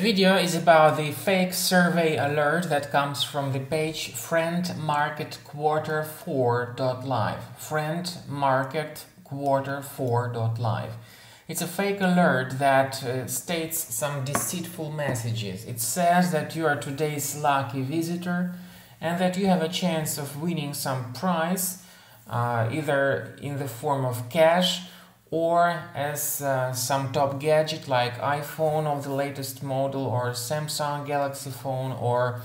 video is about the fake survey alert that comes from the page friendmarketquarter4.live. Friendmarketquarter4.live. It's a fake alert that uh, states some deceitful messages. It says that you are today's lucky visitor and that you have a chance of winning some prize, uh, either in the form of cash or as uh, some top gadget like iPhone of the latest model or Samsung Galaxy phone or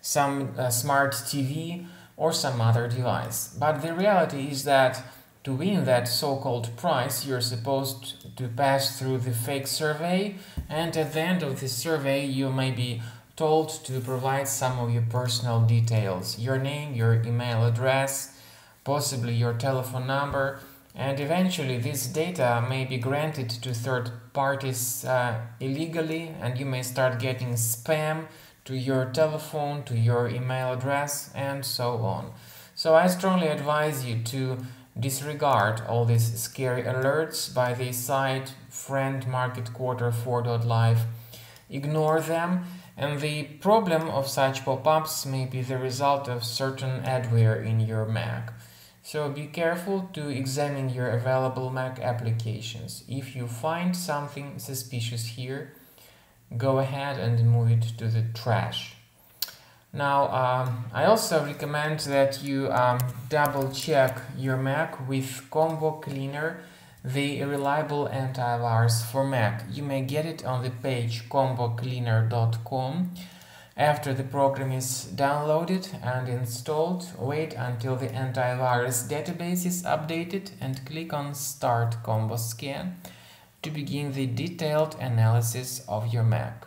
some uh, smart TV or some other device. But the reality is that to win that so-called prize you're supposed to pass through the fake survey and at the end of the survey you may be told to provide some of your personal details, your name, your email address, possibly your telephone number and eventually this data may be granted to third parties uh, illegally and you may start getting spam to your telephone, to your email address and so on. So I strongly advise you to disregard all these scary alerts by the site friendmarketquarter4.live. Ignore them and the problem of such pop-ups may be the result of certain adware in your Mac. So be careful to examine your available Mac applications. If you find something suspicious here, go ahead and move it to the trash. Now, um, I also recommend that you um, double check your Mac with Combo Cleaner, the reliable antivirus for Mac. You may get it on the page combocleaner.com after the program is downloaded and installed, wait until the antivirus database is updated and click on Start Combo Scan to begin the detailed analysis of your Mac.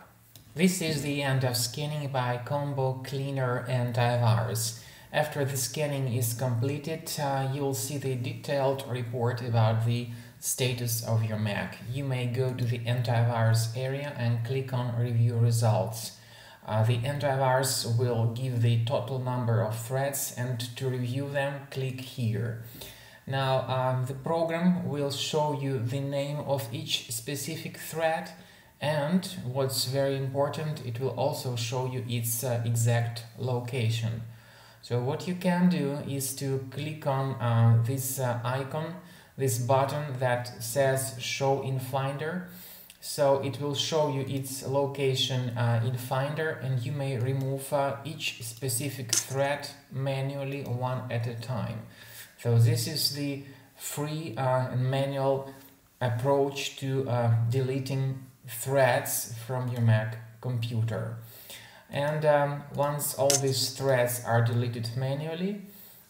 This is the end of scanning by Combo Cleaner Antivirus. After the scanning is completed, uh, you'll see the detailed report about the status of your Mac. You may go to the antivirus area and click on Review Results. Uh, the antivirus will give the total number of threats and to review them click here. Now um, the program will show you the name of each specific threat and what's very important it will also show you its uh, exact location. So what you can do is to click on uh, this uh, icon, this button that says show in Finder so it will show you its location uh, in Finder and you may remove uh, each specific thread manually one at a time. So this is the free uh, manual approach to deleting threads from your Mac computer. And um, once all these threads are deleted manually,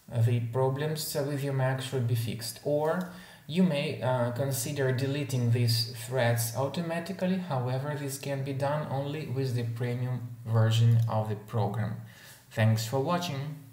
the problems with your Mac should be fixed. Or you may uh, consider deleting these threads automatically, however this can be done only with the premium version of the program. Thanks for watching!